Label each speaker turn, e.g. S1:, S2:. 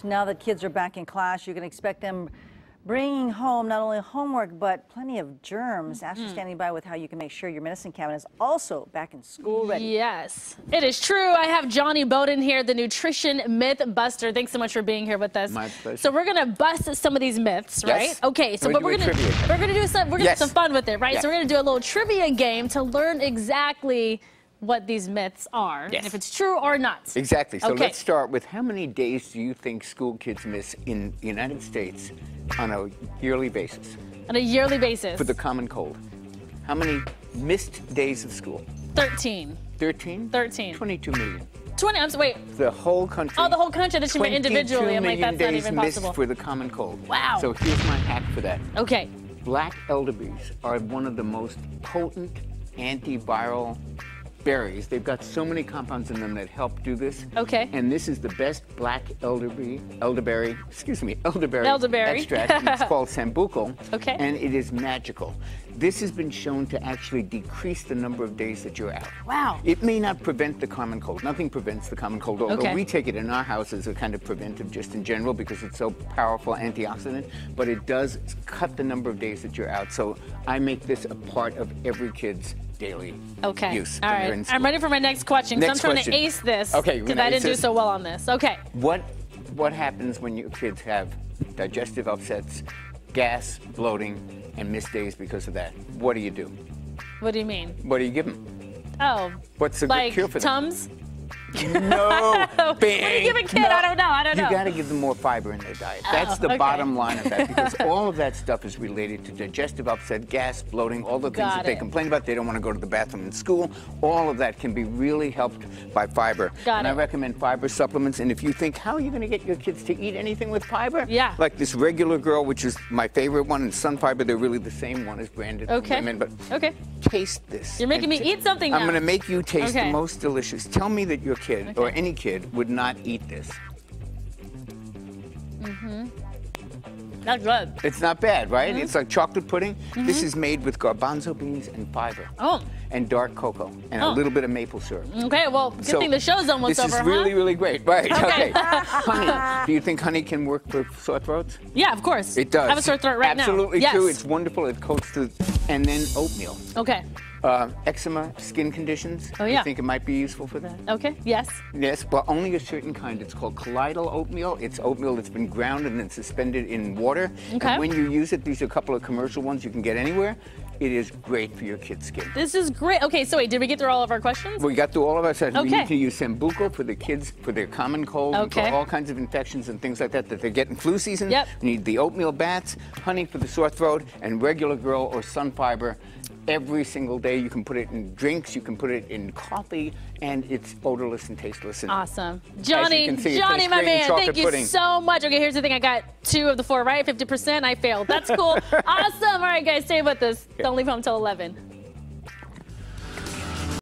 S1: Josh, now that kids are back in class, you can expect them bringing home not only homework but plenty of germs. Ashley
S2: Mm-hmm.
S1: standing by with how you can make sure your medicine cabinet is also back in school ready.
S2: Yes, it is true. I have Jonny Bowden here, the nutrition myth buster. Thanks so much for being here with us.
S3: My pleasure.
S2: So we're gonna bust some of these myths,
S3: Yes.
S2: right? Okay. So
S3: We're
S2: but
S3: gonna
S2: we're gonna we're gonna do some we're gonna
S3: Yes.
S2: have some fun with it, right?
S3: Yeah.
S2: So we're gonna do a little trivia game to learn exactly what these myths are
S3: Yes.
S2: and if it's true or not.
S3: Exactly. So
S2: Okay.
S3: let's start with how many days do you think school kids miss in the United States on a yearly basis
S2: On a yearly basis.
S3: for the common cold? How many missed days of school?
S2: 13.
S3: 13?
S2: 13.
S3: 22 million.
S2: 20. I'm sorry, wait.
S3: The whole country.
S2: Oh, the whole country. That should be individually. I'm like,
S3: million
S2: that's not
S3: days
S2: even
S3: missed for the common cold.
S2: Wow.
S3: So here's my hack for that.
S2: Okay.
S3: Black elderberries are one of the most potent antiviral berries. They've got so many compounds in them that help do this.
S2: Okay.
S3: And this is the best black elderberry, elderberry, excuse me, elderberry,
S2: Elderberry.
S3: extract. and it's called sambucol.
S2: Okay.
S3: And it is magical. This has been shown to actually decrease the number of days that you're out.
S2: Wow.
S3: It may not prevent the common cold. Nothing prevents the common cold, although
S2: Okay.
S3: we take it in our house as a kind of preventive just in general because it's so powerful antioxidant, but it does cut the number of days that you're out. So I make this a part of every kid's daily
S2: Okay.
S3: use.
S2: All
S3: in
S2: I'm ready for my next question.
S3: Next
S2: I'm trying
S3: question.
S2: to ace this.
S3: Okay,
S2: Because I didn't do so well on this. Okay.
S3: What what happens when your kids have digestive upsets, gas, bloating, and missed days because of that? What do you do?
S2: What do you mean?
S3: What do you give them?
S2: Oh.
S3: What's the good
S2: like
S3: cure for them?
S2: Tums?
S3: No.
S2: What do you give a kid? I don't know. I don't know.
S3: You
S2: know.
S3: got to give them more fiber in their diet. Oh, That's the
S2: okay.
S3: bottom line of that because all of that stuff is related to digestive upset, gas, bloating, all the things
S2: Got
S3: that they complain about. They don't want to go to the bathroom in school. All of that can be really helped by fiber.
S2: Got
S3: and
S2: it.
S3: I recommend fiber supplements. And if you think, how are you going to get your kids to eat anything with fiber?
S2: Yeah.
S3: Like this regular girl, which is my favorite one, and Sunfiber, they're really the same one as branded
S2: Okay.
S3: women. But
S2: Okay.
S3: taste this.
S2: You're making
S3: And
S2: me eat something
S3: I'm going to make you taste
S2: Okay.
S3: the most delicious. Tell me that your kid or any kid would not eat this.
S2: Mm-hmm. Not good.
S3: It's not bad, right?
S2: Mm-hmm.
S3: It's like chocolate pudding. This is made with garbanzo beans and fiber.
S2: Oh.
S3: And dark cocoa and
S2: Oh.
S3: a little bit of maple syrup.
S2: Okay. Well, good
S3: So,
S2: thing the show's almost
S3: this
S2: over,
S3: is really,
S2: huh?
S3: really great. Right.
S2: Okay.
S3: Okay. honey. Do you think honey can work for sore throats?
S2: Yeah, of course.
S3: It does.
S2: I have a sore throat right now.
S3: Absolutely
S2: yes.
S3: true. It's wonderful. It coats the. And then oatmeal.
S2: Okay.
S3: Uh, eczema, skin conditions.
S2: Oh, yeah.
S3: You think it might be useful for that?
S2: Okay. Yes.
S3: Yes, but only a certain kind. It's called colloidal oatmeal. It's oatmeal that's been ground and then suspended in water.
S2: Okay.
S3: And when you use it, these are a couple of commercial ones you can get anywhere. It is great for your kid's skin.
S2: This is great. Okay. So wait, did we get through all of our questions?
S3: We got through all of our sessions. We need to use Sambucol for the kids for their common cold,
S2: Okay.
S3: for all kinds of infections and things like that that they get in flu season.
S2: Yep.
S3: We need the oatmeal bats, honey for the sore throat, and regular girl or sunfiber. Every single day, you can put it in drinks, you can put it in coffee, and it's odorless and tasteless. And
S2: Awesome.
S3: Jonny, see, Jonny,
S2: my man, thank you
S3: pudding.
S2: so much. Okay, here's the thing. I got two of the four right, 50%. I failed. That's cool. awesome. All right, guys, stay with us. Don't leave home till 11.